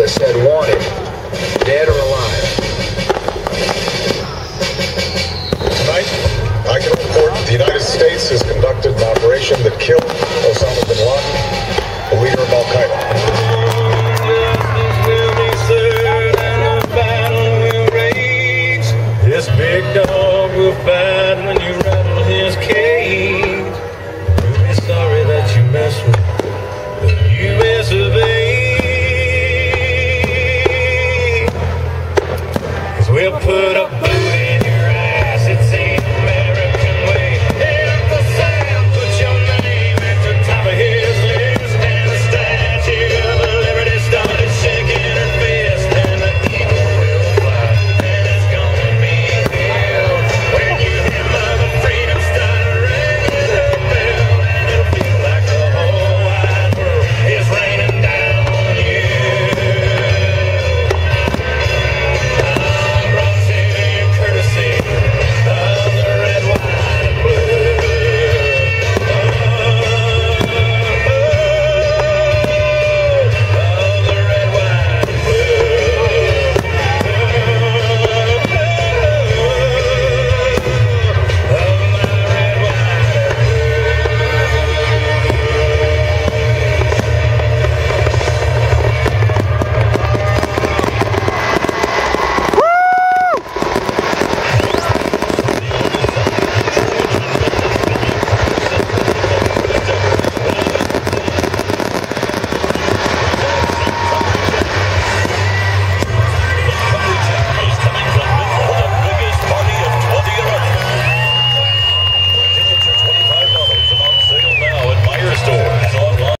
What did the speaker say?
said wanted, dead or alive. Tonight, I can report the United States has conducted an operation that killed We'll put a